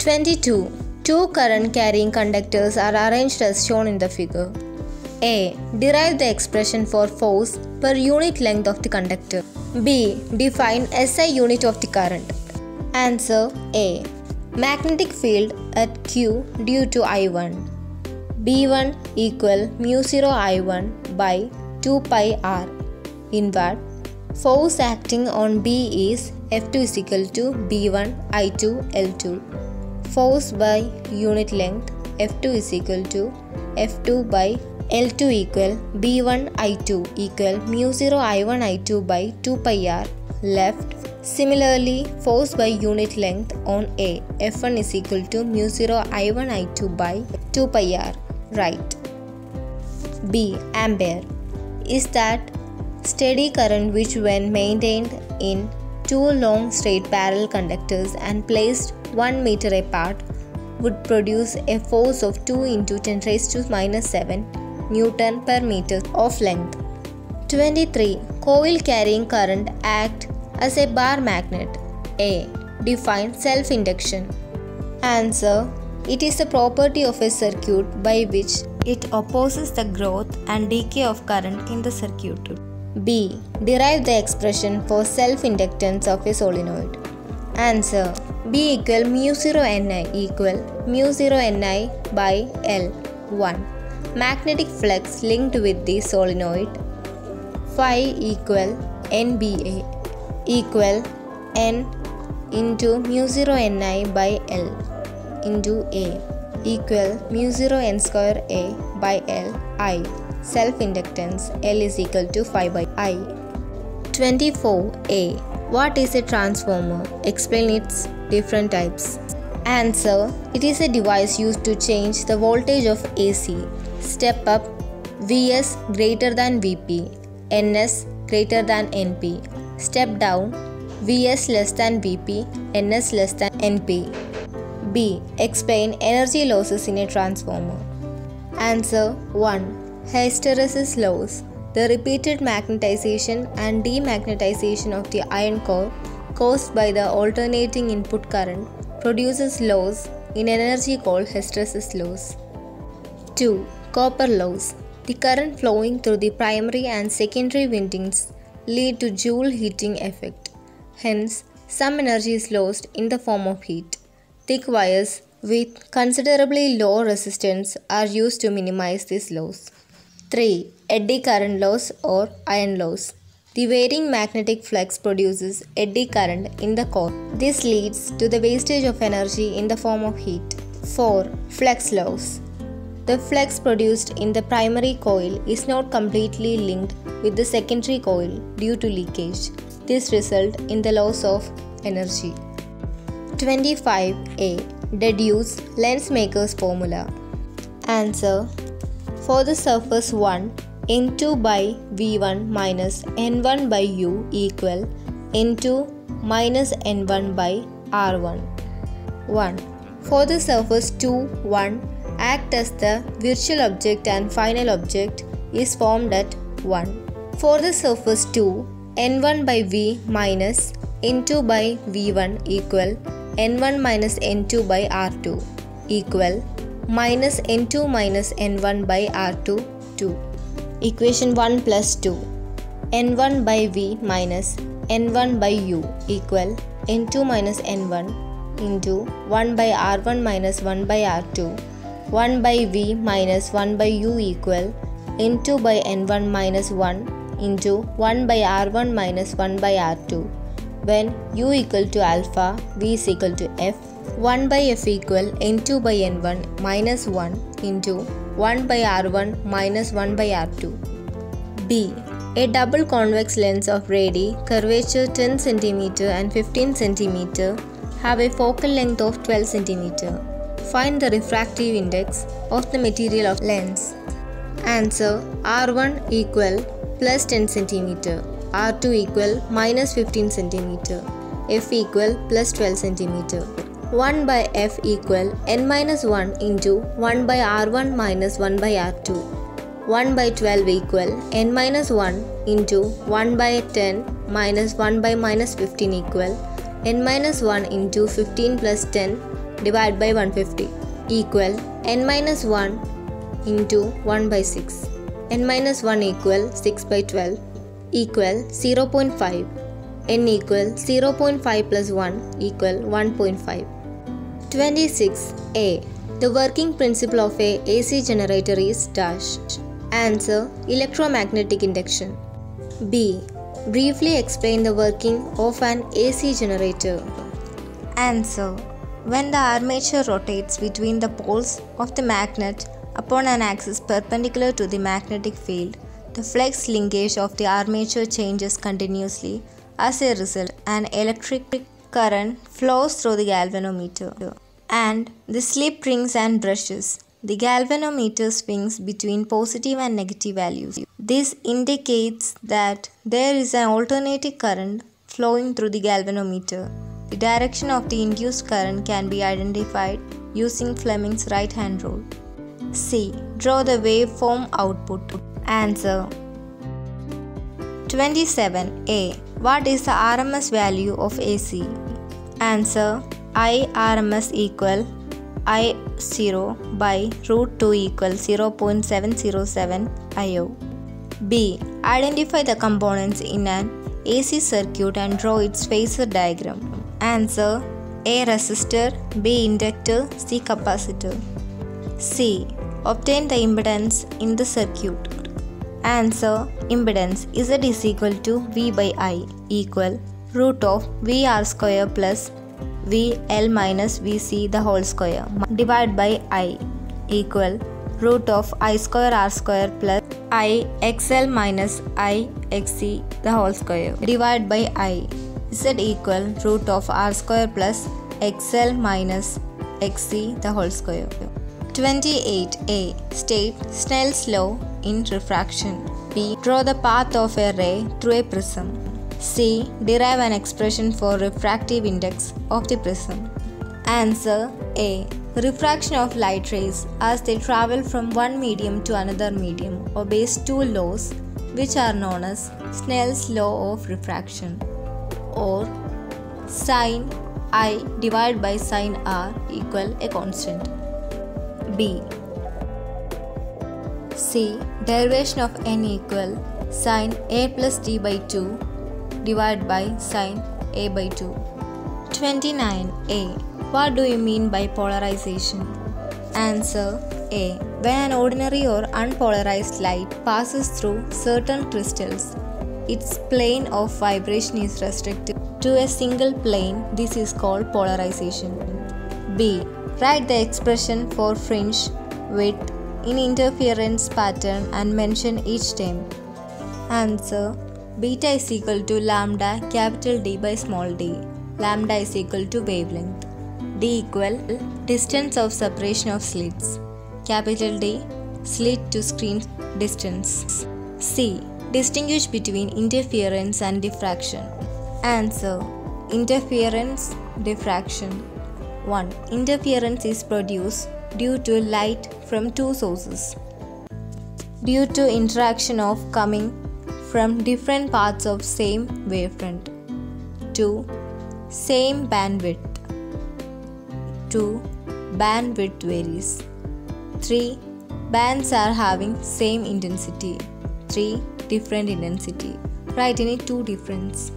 22. Two current carrying conductors are arranged as shown in the figure. A. Derive the expression for force per unit length of the conductor. B. Define SI unit of the current. Answer A. Magnetic field at Q due to I1. B1 equal mu 0 I1 by 2 pi r. Invert. Force acting on B is F2 is equal to B1 I2 L2. Force by unit length F2 is equal to F2 by L2 equal B1 I2 equal mu 0 I1 I2 by 2 pi r left. Similarly, force by unit length on A F1 is equal to mu 0 I1 I2 by 2 pi r right. B. Ampere is that steady current which when maintained in two long straight parallel conductors and placed 1 meter apart would produce a force of 2 into 10 raised to minus 7 Newton per meter of length. 23. Coil carrying current act as a bar magnet. A. Define self induction. Answer It is the property of a circuit by which it opposes the growth and decay of current in the circuit. B. Derive the expression for self inductance of a solenoid. Answer B equal mu 0 Ni equal mu 0 Ni by L 1. Magnetic flux linked with the solenoid phi equal NBA equal N into mu 0 Ni by L into A equal mu 0 N square A by L I. Self inductance L is equal to phi by I. 24A. What is a transformer? Explain its different types. Answer It is a device used to change the voltage of AC. Step up Vs greater than Vp, Ns greater than Np. Step down Vs less than Vp, Ns less than Np. B. Explain energy losses in a transformer. Answer 1. Hysteresis loss. The repeated magnetization and demagnetization of the iron core caused by the alternating input current produces loss in energy called hysteresis loss. 2. Copper loss. The current flowing through the primary and secondary windings lead to Joule heating effect. Hence, some energy is lost in the form of heat. Thick wires with considerably low resistance are used to minimize this loss. 3. Eddy current loss or iron loss. The varying magnetic flux produces eddy current in the core. This leads to the wastage of energy in the form of heat. 4. Flux loss. The flux produced in the primary coil is not completely linked with the secondary coil due to leakage. This results in the loss of energy. 25a. Deduce lens maker's formula. Answer For the surface 1, N2 by V1 minus N1 by U equal N2 minus N1 by R1. 1. For the surface 2, 1 act as the virtual object and final object is formed at 1. For the surface 2, N1 by V minus N2 by V1 equal N1 minus N2 by R2 equal minus N2 minus N1 by R2 2. Equation 1 plus 2 N1 by V minus N1 by U equal N2 minus N1 into 1 by R1 minus 1 by R2 1 by V minus 1 by U equal N2 by N1 minus 1 into 1 by R1 minus 1 by R2 when u equal to alpha, v is equal to f, 1 by f equal n2 by n1 minus 1 into 1 by r1 minus 1 by r2. B. A double convex lens of radii, curvature 10 cm and 15 cm have a focal length of 12 cm. Find the refractive index of the material of lens. Answer R1 equal plus 10 cm. R2 equal minus 15 cm, F equal plus 12 cm. 1 by F equal n minus 1 into 1 by R1 minus 1 by R2. 1 by 12 equal n minus 1 into 1 by 10 minus 1 by minus 15 equal n minus 1 into 15 plus 10 divided by 150 equal n minus 1 into 1 by 6. n minus 1 equal 6 by 12 equal 0.5. n equal 0.5 plus 1 equal 1.5. 26a. The working principle of a AC generator is dash. Answer Electromagnetic induction. B. Briefly explain the working of an AC generator. Answer When the armature rotates between the poles of the magnet upon an axis perpendicular to the magnetic field, the flux linkage of the armature changes continuously. As a result, an electric current flows through the galvanometer and the slip rings and brushes. The galvanometer swings between positive and negative values. This indicates that there is an alternating current flowing through the galvanometer. The direction of the induced current can be identified using Fleming's right hand rule. C. Draw the waveform output. Answer 27a. What is the RMS value of AC? Answer I RMS equal I0 by root 2 equal 0.707 IO. B. Identify the components in an AC circuit and draw its phasor diagram. Answer A. Resistor B. Inductor C. Capacitor C. Obtain the impedance in the circuit. Answer Impedance Z is equal to V by I equal root of VR square plus VL minus VC the whole square divided by I equal root of I square R square plus I XL minus I XC the whole square divided by I z equal root of r square plus xl minus xc the whole square. 28a State Snell's law in refraction. B. Draw the path of a ray through a prism. C. Derive an expression for refractive index of the prism. Answer A. Refraction of light rays as they travel from one medium to another medium obeys two laws which are known as Snell's law of refraction or sine i divided by sine r equal a constant. B. C. Derivation of n equal sine a plus d by 2 divided by sine a by 2. 29a. What do you mean by polarization? Answer A. When an ordinary or unpolarized light passes through certain crystals, its plane of vibration is restricted to a single plane. This is called polarization. B. Write the expression for fringe width in interference pattern and mention each term. Answer Beta is equal to lambda capital D by small d. Lambda is equal to wavelength. D equal distance of separation of slits. Capital D slit to screen distance. C. Distinguish between interference and diffraction. Answer Interference, diffraction. 1. Interference is produced due to light from two sources. Due to interaction of coming from different parts of same wavefront. 2. Same bandwidth. 2. Bandwidth varies. 3. Bands are having same intensity. 3 different intensity. Write any two difference.